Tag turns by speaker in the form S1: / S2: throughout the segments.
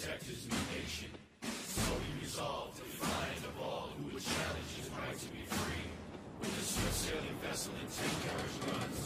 S1: protect his new nation. So he resolved to find of all who would challenge his right to be free. With a swift sailing vessel and ten carriage runs,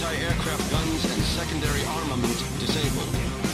S2: anti-aircraft guns and secondary armament disabled.